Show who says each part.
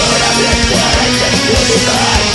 Speaker 1: Ahora me parece brutal